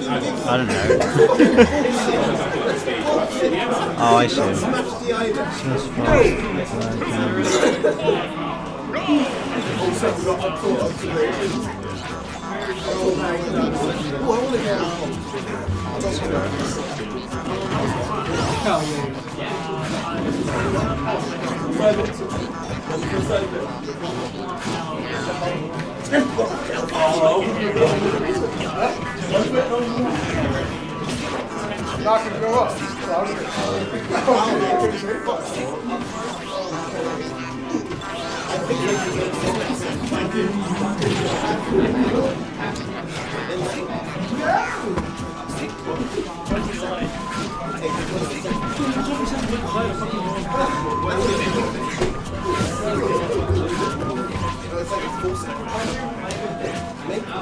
I don't know. oh, I see. Just Not gonna go up.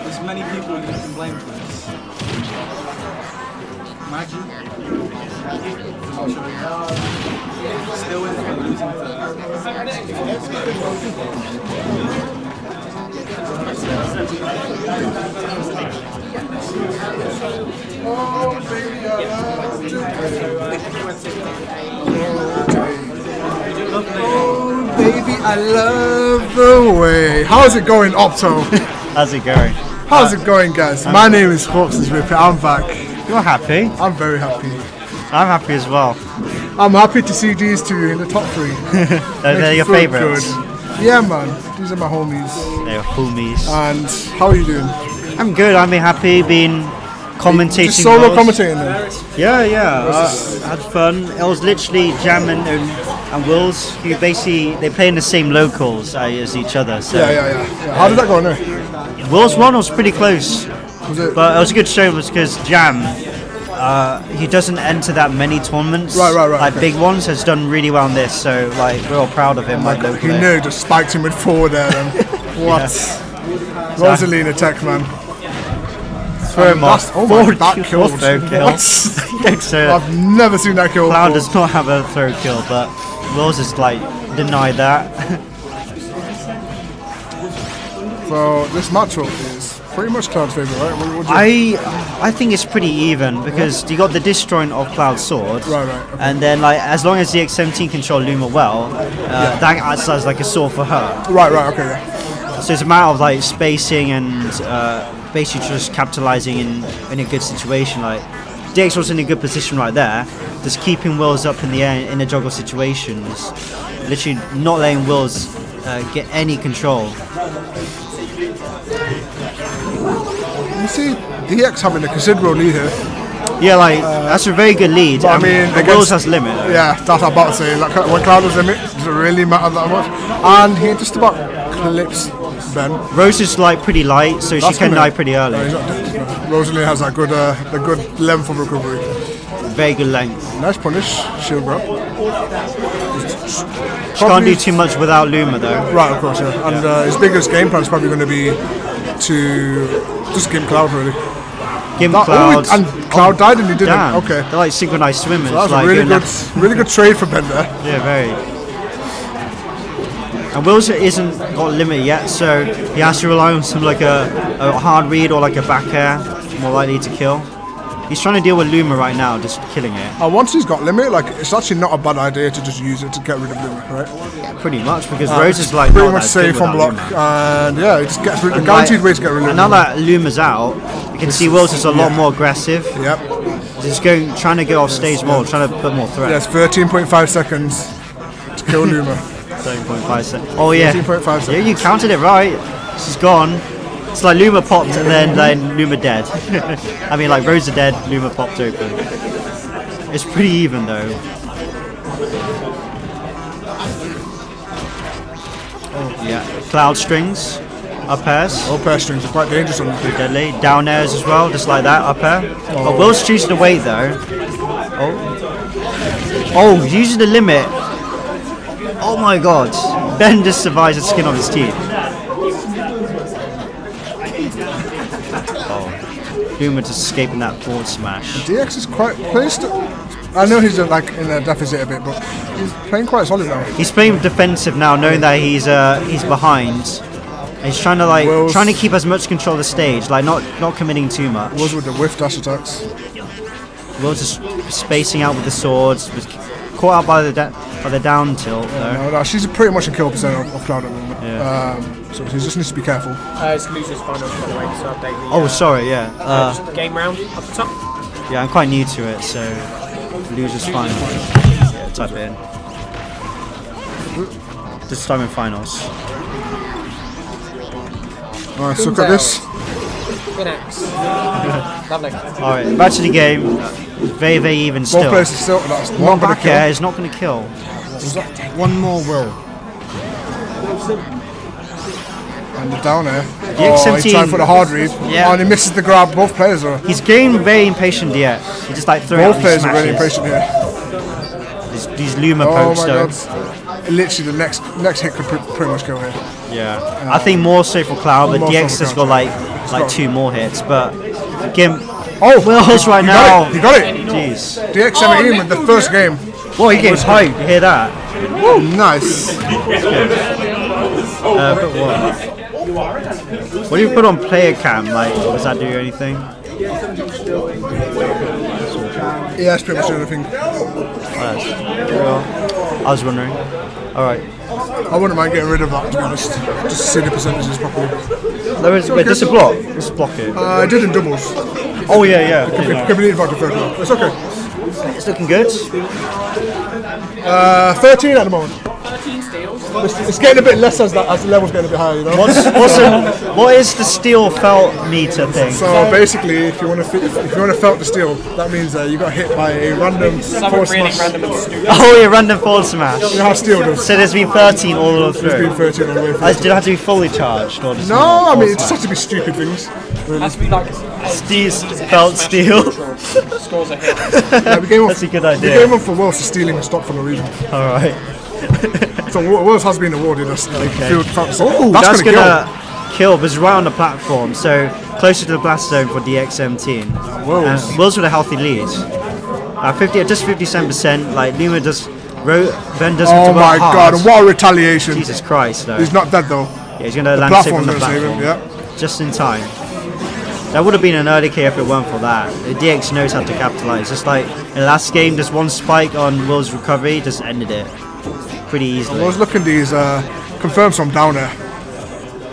There's many people you can blame for this. Maggie. Still in the losing third. Oh, baby, I love Oh, baby, I love the way. How's it going, Opto? How's it going? How's it going, guys? My name is Hawks Ripper. I'm back. You're happy. I'm very happy. I'm happy as well. I'm happy to see these two in the top three. They're, they're your favourites. Yeah, man. These are my homies. They're homies. And how are you doing? I'm good. I'm happy being commentating. Just solo roles. commentating then. Yeah, yeah. Uh, had fun. It was literally jamming and, and, Willz who basically they play in the same locals uh, as each other. So Yeah, yeah, yeah. yeah. How did that go there? Will's one was pretty close, Was it? but it was a good show because Jam. Uh, he doesn't enter that many tournaments, Right, right, right, like okay. big ones. Has done really well in this, so like we're all proud of him. like he knew, just spiked him with four there. What? Rosalina Tech, man. Throw him off. Oh my, that kill, killed. throw kill. Don't say. I've never seen that kill Cloud before. does not have a throw kill, but Willz just like deny that. So this matchup is pretty much Cloud's favourite, right? What, what you- I I think it's pretty even because you got the disjoint of Cloud Sword, Right, right, okay. and then like as long as DX17 control Luma well, uh, that acts as like a sword for her. Right, right, okay, yeah. So it's a matter of like spacing and uh, basically just capitalizing in in a good situation. Like DX was in a good position right there, just keeping Willz up in the air in a juggle situation, just literally not letting Willz uh, get any control. You see DX having a considerable lead here. Yeah, like that's a very good lead. But I mean, and against- Willz has limit. though. Yeah, that's what I'm about to say. Like when Cloud was limit, does it really matter that much? And he just about clips Ben. Rose is like pretty light, so she can die pretty No, early. dead. Rosalie has that good, uh, the good length of recovery. Very good length. Nice punish, shield bro. She can't do too much without Luma though. Right, of course, yeah. And uh, his biggest game plan is probably going to be to just game Cloud really. That- oh, Cloud. and Cloud died and he didn't. Damn. Okay. They're like synchronized swimmers. That was like a really good, really good trade for Ben there. Yeah, very. And Willz isn't got limit yet, so he has to rely on some like a, a hard read or like a back air, more likely to kill. He's trying to deal with Luma right now, just killing it. And once he's got limit, like it's actually not a bad idea to just use it to get rid of limit, right? Yeah, Pretty much because uh, Rose is like pretty much safe on block, without and yeah, it just gets rid. A guaranteed like, way to get rid of And now that Luma's out, you can see Willz is a lot yeah. more aggressive. Yep. He's going, trying to get off stage more, trying to put more threat. Yes, 13.5 seconds to kill Luma. 13.5 seconds. Oh yeah. 13.5 seconds. Yeah, you counted it right. She's gone. It's like Luma popped and then then Luma dead. I mean like Rosa dead, Luma popped open. It's pretty even though. Yeah. Cloud strings. Up airs. Up air strings are quite dangerous on the Pretty deadly. Down airs as well, just like that. Up air. Oh, Will's choosing to wait though. Oh. Oh, using the limit. Oh my god. Ben just survives the skin of his teeth. Boomer just escaping that forward smash. DX is quite plays. I know he's like in a deficit a bit, but he's playing quite solid now. He's playing defensive now, knowing that he's uh, he's behind. And he's trying to like Will's- trying to keep as much control of the stage, like not not committing too much. Was with the whiff dash attacks. Will's just spacing out with the swords. Was caught out by the by the down tilt though. No, no, she's pretty much in kill percent of, of Cloud at the moment. Yeah. Um, so he just needs to be careful. Uh, it's losers final by the way, so update the Oh, uh, sorry, yeah. Uh, just game round up the top. yeah, I'm quite new to it, so losers final. Yeah, type it in. This time in finals. Nice, look at this. Lovely. All right, back to the game. Very, very even Both still. players are still. That's One not going to back air kill. is not going to kill. One more will. And the down air. The Oh, he X17 tried for the hard read. Yeah. Oh, and he misses the grab. Both players are. He's getting very impatient yet. He just like throwing Both out players are really impatient here. These, these Luma Oh pokes my though. god. Literally, the next next hit could pr- pretty much go here. Yeah, I think more so for Cloud, but More DX has Cloud, got like It's like got- two more hits. But Gim, Oh, well, Will's right he now. Got it. He got it. Jeez, DX17 with the first game. well, he getting hype. You hear that? Nice. Uh, but what? What do you put on player cam? Like, does that do anything? Yeah, that's pretty much everything. Well, I was wondering. All right, I wouldn't mind getting rid of that to be honest. Just see the percentages properly. there is. Wait, just a block. Just block it. Uh, I did in doubles. Oh yeah, yeah. Completely about the third one. It's okay. It's looking good. Uh, 13 at the moment. It's, it's getting a bit less as, that, as the level's getting a bit higher, you know. What's what's a, what is the steel felt meter thing? So basically, if you want to if you want to felt the steel, that means uh, you got hit by a random Something force smash. random and stupid. Oh yeah, random forward smash. You know how steel does. So there's been 13 all the way It's been through. 13 all the way through. Uh, Did it have to be fully charged or No, I mean forward it just smash? has to be stupid things. Really. Has to be like Steel, felt steel. scores a hit. Like, we gave That's a good We idea. gave one for Willz for stealing a stock for no reason. All right. So Willz has been awarded us. Okay. Field Ooh, that's, that's, gonna, gonna kill. but it's right on the platform, so closer to the blast zone for DX17. Willz. Uh, Willz with a healthy lead. Uh, 50, just 57%. Like Luma does, ro- Ben kill. Oh my hard. god! What a retaliation! Jesus Christ, though. He's not dead though. Yeah, he's gonna land safe on platform's the platform. him. Yeah. Just in time. That would have been an early K if it weren't for that. The DX knows how to capitalize. Just like in the last game, just one spike on Will's recovery just ended it pretty I was looking these uh, confirmed from down there.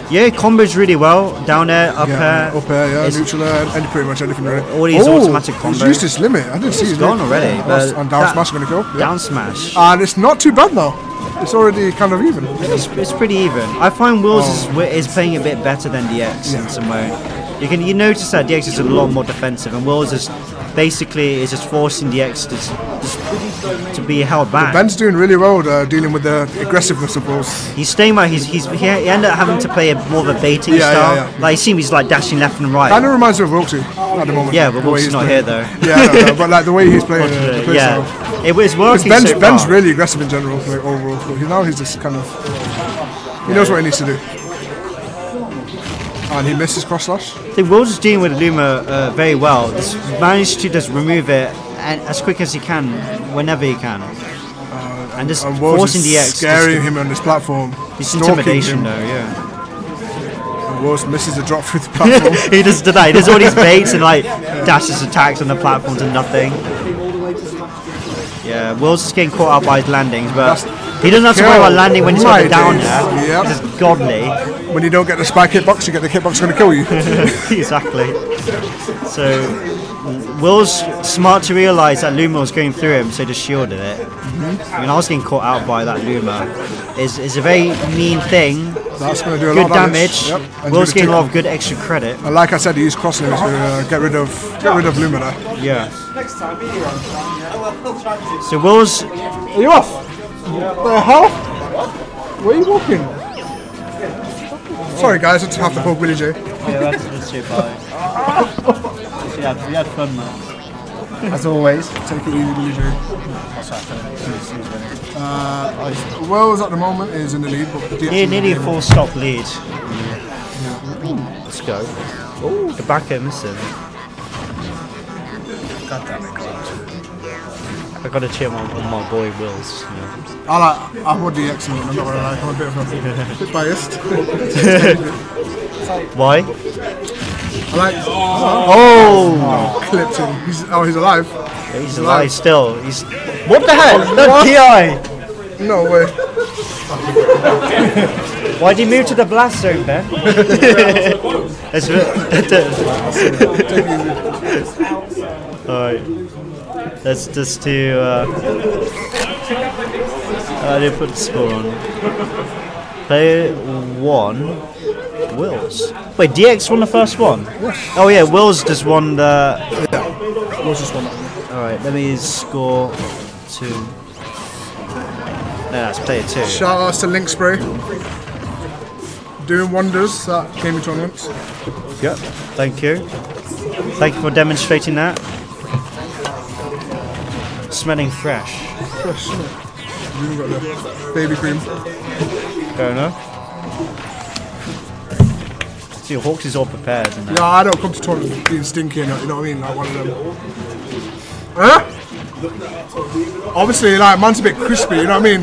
Yeah, combos really well. Down air, up Yeah, air. up air, yeah, It's- neutral air, and pretty much anything really. All these oh, automatic He's used his limit. I didn't see It's his gone limit. already. But and down smash gonna go. Yeah. Down smash. And it's not too bad now. It's already kind of even. It's, it's pretty even. I find Willz Oh. is, is playing a bit better than DX in some way. You can you notice that DX is a lot more defensive, and Willz is basically is just forcing DX to to be held back. Ben's doing really well uh, dealing with the aggressiveness of Willz. He's staying by. He's he's he, ended up having to play a more of a baiting Yeah, yeah, style. yeah. Like you see him, he's like dashing left and right. Kind of reminds me of Wilksy at the moment. Yeah, but the way Wilkes he's not playing. here though. Yeah, I know, but like the way he's playing, uh, play yeah, style. it was working Ben's, so Ben's really aggressive in general, like overall. He, now he's just kind of he knows what he needs to do. And he misses cross slash. I think Will's is dealing with Luma uh, very well. Just managed to just remove it and as quick as he can, whenever he can, uh, and just And forcing DX. scaring him on this platform. It's intimidation him. though, yeah. And Willz misses a drop through the platform. he does do that. He does all these baits and like dashes attacks on the platform to nothing. Yeah, Will's just getting caught up by his landings, but he doesn't have to worry about landing when he's got the down there. Yep. Godly. when you don't get the spike hitbox, you get the hitbox going to kill you. exactly. So Will's smart to realise that Luma was going through him, so just shielded it. Mm-hmm. I mean, I was getting caught out by that Luma. Is is a very mean thing. That's going to do a Good lot of damage. damage. Yep. And Will's getting a lot of good extra credit. And like I said, he used cross limits to uh, get rid of get rid of Lumina. Yeah. Next time, be around time. So Will's Are you off? The hell? Where are you walking? Sorry guys, I just have to poke Willie J. Yeah, that's just say bye. Yeah, we had fun, man. As always, take it easy, Willie J. What's happening? Who's, who's winning? Uh, Willz at the moment is in the lead, but DX Near, nearly a full stop lead. Let's go. Oh, the back end missing. God damn it, God. I gotta cheer on, on my boy Willz. You know. I like, I would DX in it, I'm not gonna lie, I'm a bit of a bit biased. Why? I like, Oh, clipped him. He's, oh, he's alive. he's alive still. He's what the hell? No Ti. No way. Why'd you move to the blast zone, Ben? It's Alright. Let's just do. Uh, I didn't put the score on. Player one. Willz. Wait, DX won the first one? Oh yeah, Willz just won the. What's this one? Alright, let me score two. No, that's player two. Shout outs to Lynx Spray. Doing wonders at gaming tournaments. Yep, thank you. Thank you for demonstrating that. Smelling fresh. Fresh, isn't it? We've even got the baby cream. Fair enough. See, Hawks is all prepared. And, Yeah, I don't come to tournaments being stinky and that, you know what I mean? Like one of them. Huh? Obviously, like, man's a bit crispy, you know what I mean?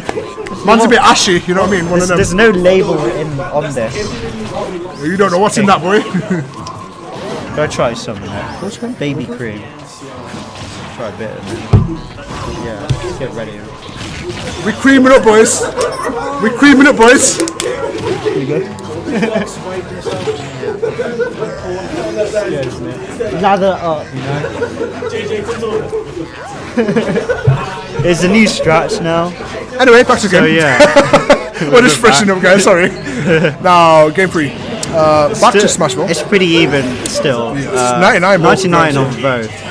Man's a bit ashy, you know what I mean? One there's, of them. there's no label in, on this. You don't know what's in that, boy. Go try some. What's that? Baby cream. Try a bit. Yeah, just get ready. we creaming up, boys. We creaming up, boys. Lather up, you know. it's a new stretch now. Anyway, back to the So game. yeah. We're just freshening up, guys. Sorry. now, game three. Uh, back to Smash Smashville. It's pretty even still. Yes, Uh, 99 99 guys. on both.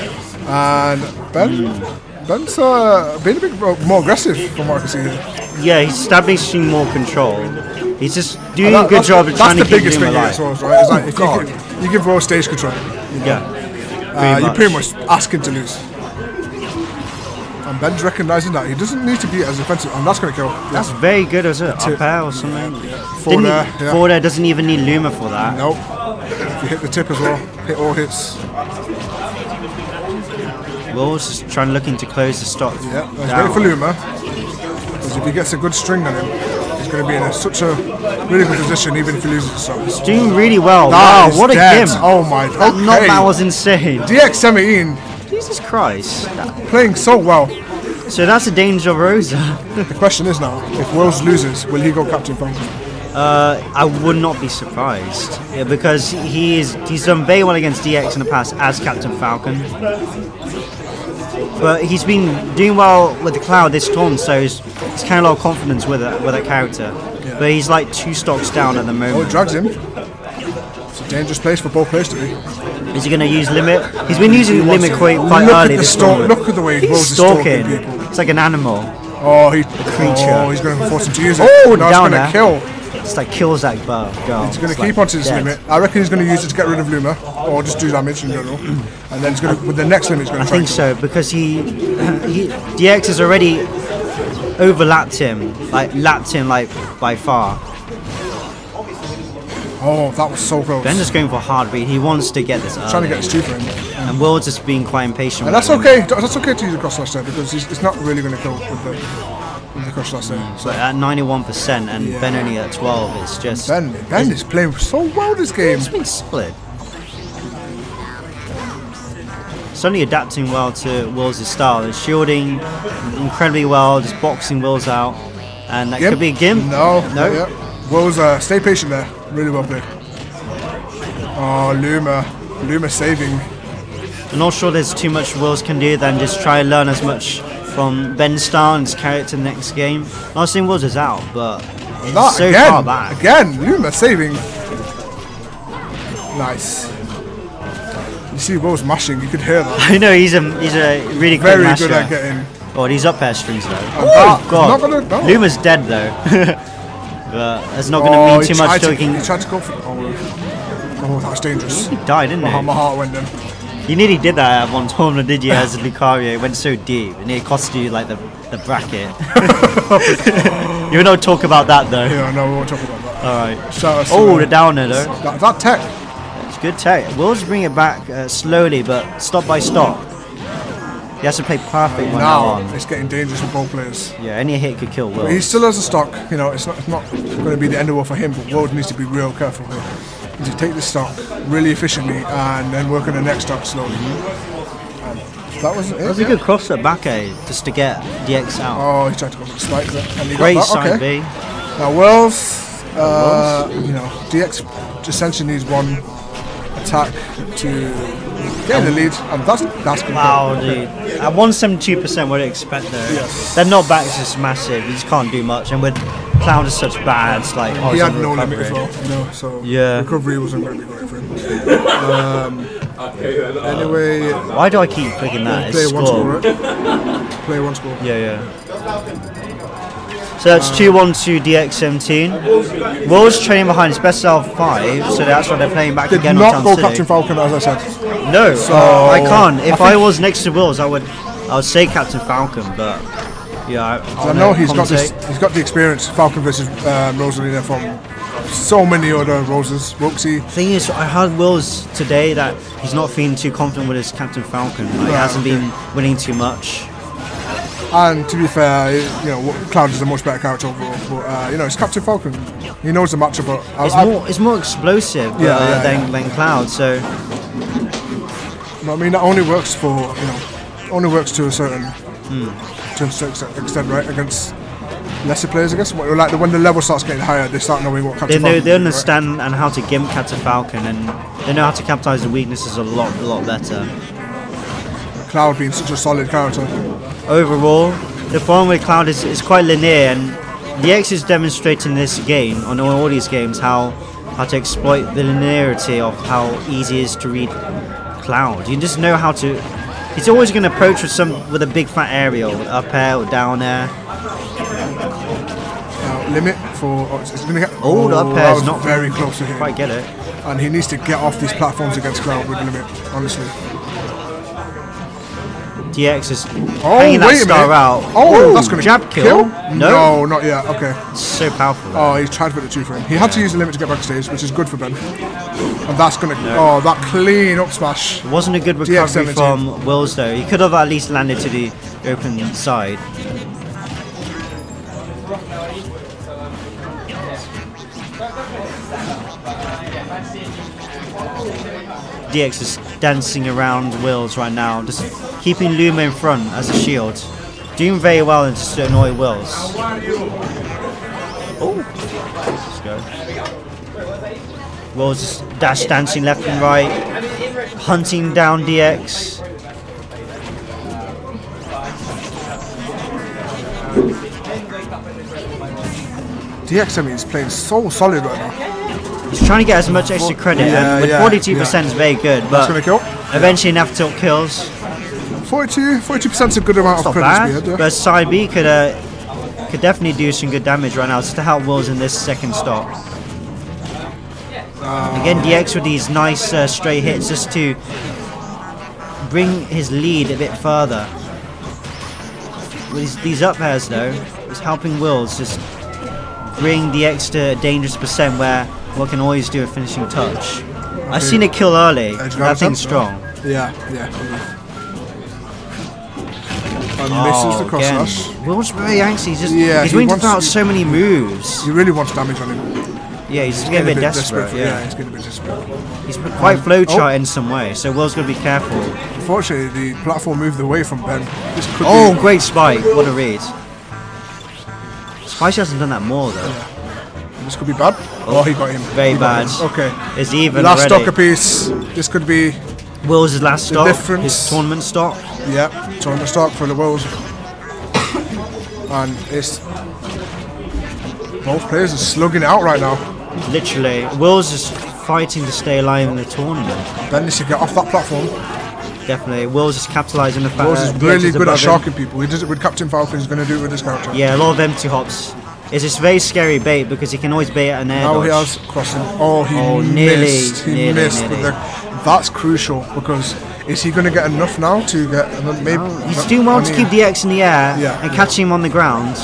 And Ben, Ben's uh, been a bit more aggressive from what I can see here. Yeah, he's establishing more control. He's just doing That- a good that's, job of trying to keep biggest him thing here alive. as well, right? It's like if you, God. give, you give Raw stage control, Yeah. uh, you're much. pretty much asking to lose. And Ben's recognising that he doesn't need to be as offensive, and that's going to kill. That's very good, is it? Up air or something? Four Didn't there, yeah. Four there doesn't even need Luma for that. Nope. If you hit the tip as well, hit all hits. Will's just trying to looking to close the stock. Yeah, let's down. wait for Luma. Because if he gets a good string on him, he's going to be in a, such a really good position, even if he loses the stock. Doing really well. That wow, what a dead. game. Oh my, That okay. knockback was insane. DX17 Jesus Christ. playing so well. So that's a danger of Rosa. The question is now, if Willz loses, will he go captain Falcon? Uh, I would not be surprised yeah, because he is he's done very well against DX in the past as Captain Falcon. But he's been doing well with the Cloud this tournament, so he's, he's kind of a lot of confidence with it, with that character. But he's like two stocks down at the Oh, it moment. drags him. It's a dangerous place for both players to be. Is he going to use limit? He's been using wants limit quite, quite look at early the this stalk- look at the way he's stalking stalking. people. It's like an animal. Oh, he a creature. Oh, he's going to force him to use it. Oh, no, it's down going to kill. It's like kills that bar. Girl. He's going to keep on to this limit. I reckon he's going to use it to get rid of Luma, or just do damage in general. And then he's going to, with the next limit, he's going I to try. think so because he, he DX has already overlapped him, like lapped him like by far. Oh, that was so close. Ben just going for hard beat. He wants to get this trying to get his two for him. and Will just being quite impatient. And with that's him. okay. That's okay to use a cross slash there because it's not really going to kill with the, cross slash there. So But at 91% and Yeah. Ben only at 12, it's just Ben, Ben is playing so well this game. it's been split. Suddenly adapting well to Will's style. He's shielding incredibly well, just boxing Will's out. And that could be a Gim. No, No? no. Yeah. Will's uh, stay patient there. Really well played. Oh, Luma, Luma saving. I'm not sure there's too much Willz can do than just try and learn as much from Ben style and it the next game. Last thing was is out, but he's That so again, far back. again, Luma saving. Nice. You see Will's mashing. You could hear that. I know he's a he's a really quick Very masher. good at getting. Oh, he's up air strings though. Oh, that- Oh god, not gonna- no. Luma's dead though. but it's not going to Oh, mean too much to- talking. He tried to go for oh, oh that was dangerous. He died, didn't My, heart- my he? heart went in. You nearly did that at one tournament, did you? As a Lucario, it went so deep, and it cost you like the, the bracket. you don't talk about that though. Yeah, no, we won't talk about that. All right. Out Oh, uh, the downer though. that, that tech. It's good tech. We'll just bring it back uh, slowly, but stop by stop. He has to play perfect when Now it's getting dangerous for both players. Yeah, any hit could kill Will. He still has a stock. You know, it's not, it's not going to be the end of the world for him. But World needs to be real careful here. He needs to take the stock really efficiently and then work on the next stock slowly. And that was it. That was a good cross at back A just to get DX out. Oh, he tried to go for the spike there, and he Great got that. side Okay. B. Now Willz, uh, you know, DX essentially needs one attack to get in the lead, and that's that's good. Wow, dude. At 172%, what do you expect though? Yes. Their knockback is just massive. You just can't do much. And with Cloud is such bad, it's like He had horizontal no limit as well, you know, so Yeah. recovery wasn't going to be great for him. Um, anyway, Why do I keep clicking that? play It's one score. score, right? Play one score. Yeah, yeah. So that's 2 1 to DX17. Will's training behind his best self 5, so that's why they're playing back Did again not on go Captain Falcon, as I said. No, So, uh, I can't. If I I, was next to Will's, I would I would say Captain Falcon, but yeah, I, I know he's got this. He's got the experience. Falcon versus um, Rosalina from so many other roses. Roxy. Thing is, I heard Will's today that he's not feeling too confident with his Captain Falcon. Like, he hasn't okay. been winning too much. And to be fair, you know, Cloud is a much better character overall. But uh, you know, it's Captain Falcon. He knows the matchup. But I, It's I, more it's more explosive Yeah, uh, yeah, than, yeah. than Cloud. So I mean, that only works for you know, only works to a certain Hmm. to a certain extent, right? Against lesser players, I guess. When- Like when the level starts getting higher, they start knowing what they Captain know Falcon they do, right? understand and how to gimp Captain Falcon, and they know how to capitalize the weaknesses a lot a lot better. Cloud being such a solid character. Overall, the form with Cloud is, is quite linear, and DX is demonstrating this game on all these games how how to exploit the linearity of how easy it is to read Cloud. You just know how to. He's always going to approach with some with a big fat aerial, up air or down air. Now, limit for oh, it's, it's gonna get. Oh, the up air is not very close to him. Quite get it. and he needs to get off these platforms against Cloud with limit. Honestly. DX is Oh, hanging that star minute. out. Oh, Ooh, that's gonna jab kill. No, no, not yet. Okay. so powerful. Oh, he's tried to put the two for him. He had to use the limit to get backstage, which is good for Ben. And that's gonna. Oh, that clean up smash. It wasn't a good recovery from Willz though. He could have at least landed to the open side. DX is dancing around Willz right now, just keeping Luma in front as a shield. Doing very well and just to annoy Willz. Oh, let's go. Willz just dash dancing left and right, hunting down DX. DX, I mean, is playing so solid right now. He's trying to get as much extra credit, Yeah, and with yeah, 42% is very good, but kill. eventually enough tilt kills. 42, 42% is a good amount of credit bad. Yeah. but side B could uh, could definitely do some good damage right now just to help Willz in this second stop. Again, DX with these nice uh, straight hits just to bring his lead a bit further. With these, these up airs though, is helping Willz just bring DX to a dangerous percent where what can always do a finishing touch. I've seen it kill early. That thing's strong. Yeah, yeah. And misses oh, the cross Oh, again. slash. Will's very angsty. He's just Yeah, he's he willing to throw out so many moves. He really wants damage on him. Yeah, he's getting a bit desperate. for- yeah. he's getting a bit desperate. he's quite flowchart Oh. in some way, so Will's gonna be careful. Unfortunately, the platform moved away from Ben. This could Oh, great spike! What a read. Spicy hasn't done that more though. This could be bad. Oh, he got him. Very He bad. him. Okay. It's even Last already. stock piece. This could be, Will's last stop. difference- His tournament stop. yeah, tournament stock for the Willz. and it's both players are slugging it out right now. Literally, Will's is fighting to stay alive in the tournament. Ben needs to get off that platform. Definitely, Will's is capitalizing the fact that is really good at shocking people. He does it with Captain Falcon. He's going to do it with this character. Yeah, a lot of empty hops. Is this very scary bait because he can always bait an air Now dodge. he has crossing. Oh, he Oh, nearly, missed. He nearly, missed. nearly. But the, that's crucial because is he going to get enough now to get? Maybe He's doing well I to keep DX in the air Yeah, and yeah. catching him on the ground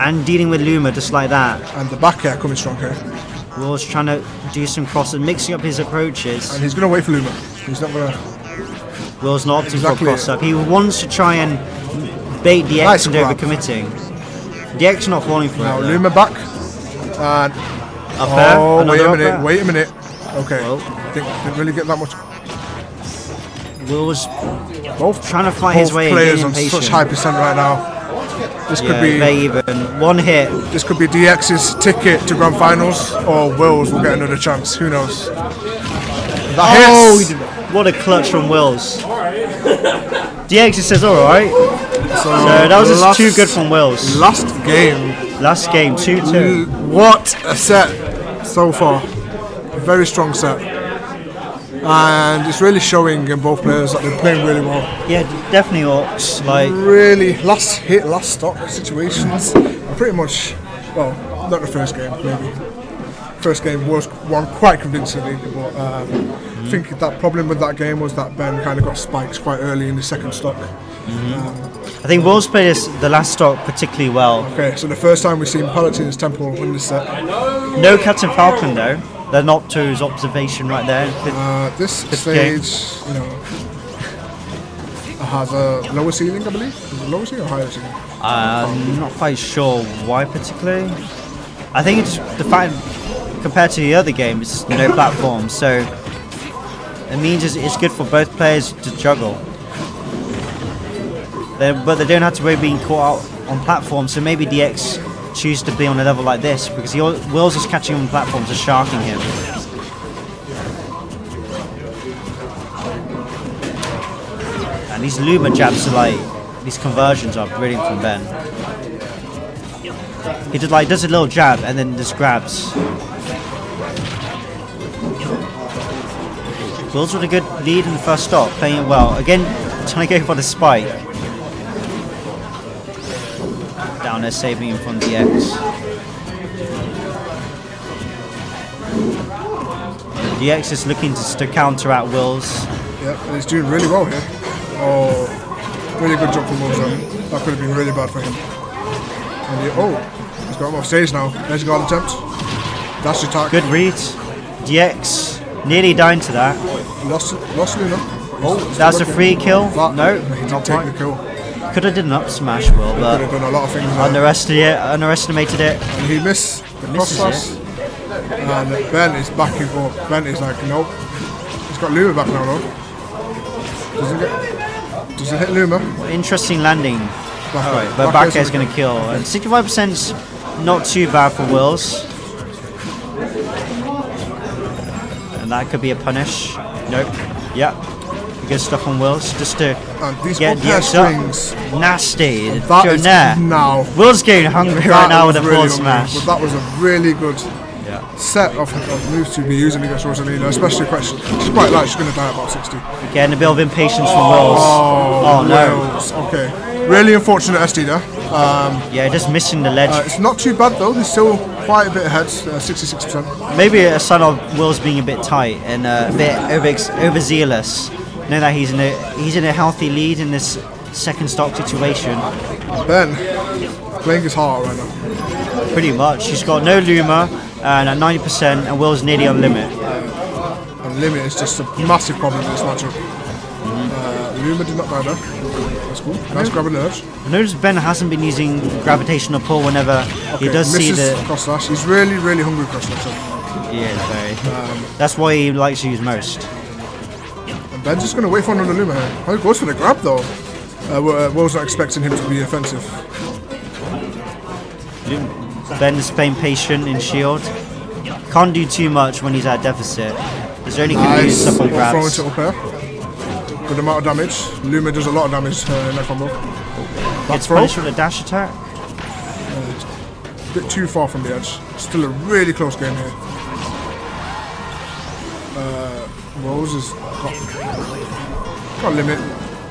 and dealing with Luma just like that. And the back air coming strong here, Will's trying to do some crosses, mixing up his approaches. and he's going to wait for Luma. He's not going to. Will's not opting Exactly for a cross up. He wants to try and bait DX Nice and overcommitting. DX not falling for Now it. though. Luma back. And Up there. oh, wait a minute. there. Wait a minute. Okay. Well. Didn't, didn't really get that much. Will's Both trying to fight both his way players on such high percent right now. This yeah, could be very even. One hit. this could be DX's ticket to grand finals, or Willz will get another chance. Who knows? That Oh, hits. what a clutch from Willz. DX just says, alright. So that was just too good from Willz. Last game. Last game, 2 2. What a set so far. Very strong set. And it's really showing in both players that they're playing really well. Yeah, definitely Orcs. Like, Really, last hit, last stop situations. Pretty much, well, not the first game, maybe. First game was won quite convincingly, but um, I think that problem with that game was that Ben kind of got spikes quite early in the second stock. I think Willz played this, the last stop particularly well. Okay, so the first time we've seen Palutena's Temple win this set. No Captain Falcon though. They're not to his observation right there. Uh, this stage, you know, has a lower ceiling, I believe. Is it lower ceiling or higher ceiling? I'm not quite sure why particularly. I think it's the fact compared to the other games, it's no platform, so it means it's, it's good for both players to juggle. They, but they don't have to worry being caught out on platforms, so maybe DX choose to be on a level like this because he Will's just catching him on platforms and sharking him. And these Luma jabs are like these conversions are brilliant from Ben. He just like does a little jab and then just grabs. Will's with a good lead in the first stop, playing it well. Again, trying to go for the spike. There saving him from the X. DX is looking to, to counter at Will's. Yeah, and he's doing really well here. Oh, really good job from Wilson. Um, that could have been really bad for him. And he, oh, he's got him off stage now. There's a guard attempt. Dash attack. Good read. DX nearly down to that. Lost, lost Luma. Oh, That's a free kill. That- No, he did not take quite. the kill. Could have did an up smash, Will, Could but have done a lot of things underestimated, underestimated it. And he missed the cross. And Ben is backing up. Ben is like, nope. He's got Luma back now though. Doesn't get. Doesn't hit Luma. Interesting landing. Back Alright, air. but Back back air's going to kill. And 65%'s not too bad for Willz. And that could be a punish. Nope. Yep. Good stuff on Willz. Just to And these get the air X up. strings. Nasty. That is now. Will's getting hungry right now with a really full smash. But that was a really good Yeah. set of, of moves to be using against Rosalina, especially quite, she's quite light. She's going to die at about 60. Getting a bit of impatience from Willz. Oh, no. Wales. Okay. Really unfortunate SD there. Um, Yeah, just missing the ledge. uh, it's not too bad though. He's still quite a bit ahead, uh, 66%. Maybe a sign of Will's being a bit tight and uh, a bit over overzealous. Know that he's in a he's in a healthy lead in this second stock situation. Ben playing his heart right now. Pretty much, he's got no Luma and at 90%, and Will's nearly on limit. And Limit is just a massive problem in this matchup. Uh, Luma did not die there. That's cool. Nice grab and urge. I noticed Ben hasn't been using gravitational pull whenever he does see the. cross slash. He's really, really hungry cross slash. Yeah, very. That's why he likes to use most. Ben's just going to wait for another Luma here. Oh, he goes for the grab though. Uh, uh, Will's not expecting him to be offensive. Ben is playing patient in shield. Can't do too much when he's at deficit. He's only going to use stuff on grabs. into up. Good amount of damage. Luma does a lot of damage uh, in that combo. Back Gets throw. punished with a dash attack. a bit too far from the edge. Still a really close game here. Uh, Rose has got, got a limit.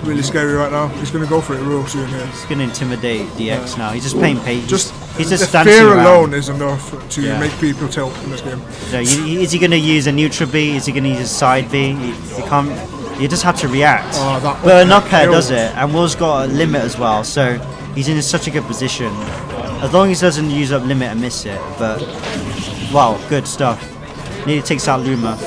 Really scary right now. He's going to go for it real soon here. He's going to intimidate DX now. He's just playing patient. Just He's The just dancing fear around. alone is enough to Yeah. make people tilt in this game. So, is he going to use a neutral B? Is he going to use a side B? He, he can't. You just have to react. Oh, that but a knockout does it, and Will's got a limit as well, so he's in such a good position. As long as he doesn't use up limit and miss it, but wow, good stuff. Nearly takes out Luma.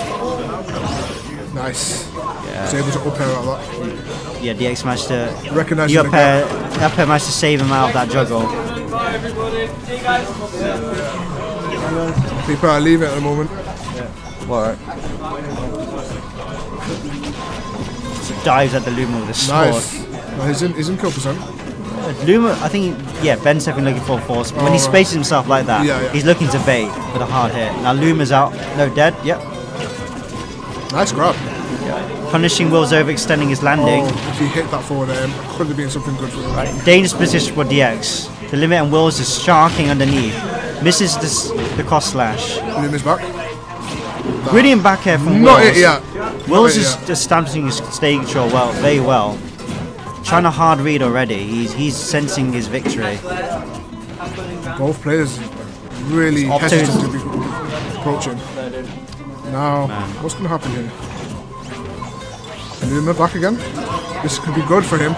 Nice. Yeah. He's able to up air like that. Yeah, DX managed to. Recognising The the up air, up air managed to save him out of that juggle. People are leaving at the moment. What? Dives at the Luma with a sword. Nice. Well, he's in, he's in kill percent. Luma, I think, yeah, Ben's definitely looking for a force. When he Oh, right. spaces himself like that, Yeah, yeah. he's looking to bait with a hard hit. Now Luma's out. No, dead. Yep. Nice grab. Punishing Will's overextending his landing. Oh, if he hit that forward aim, could have been something good for him. Dangerous position for DX. The limit and Will's is sharking underneath. Misses this, the cross slash. Luma's back. Brilliant back air from Not Willz. it yet. Will's it is yet. just establishing his stage control well, very well. Trying to hard read already. He's he's sensing his victory. Both players really hesitant to be approaching. Now, what's going to happen here? Luma back again. This could be good for him.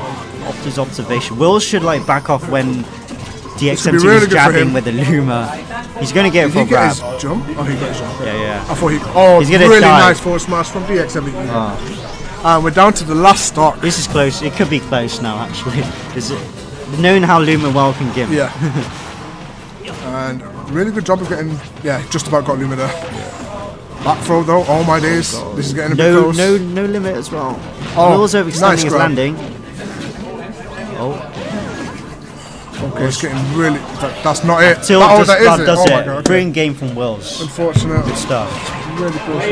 Off his observation. Will should like back off when This could be DX17 really is jabbing with the Luma. He's gonna get it Did for he a get grab. his jump? Oh, he got his jump. Yeah, yeah. I thought he. Oh, He's gonna really dive. nice forward smash from DX17. Oh, And we're down to the last stock. this is close. It could be close now, actually. Is it? Knowing how Luma well can give. Yeah. and really good job of getting. Yeah, just about got Luma there. Back throw though. Oh my days. This is getting a bit No, close. no, no limit as well. Oh, Will's overextending nice his grab. landing. Oh, Okay, it's getting really. That, that's not it. Till that, oh, just that is about it. does oh my it. god. Okay. Brilliant game from Willz. Unfortunate. Good stuff. Really close.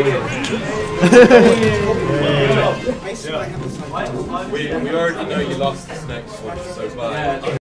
We, we already know you lost this next one, so bad.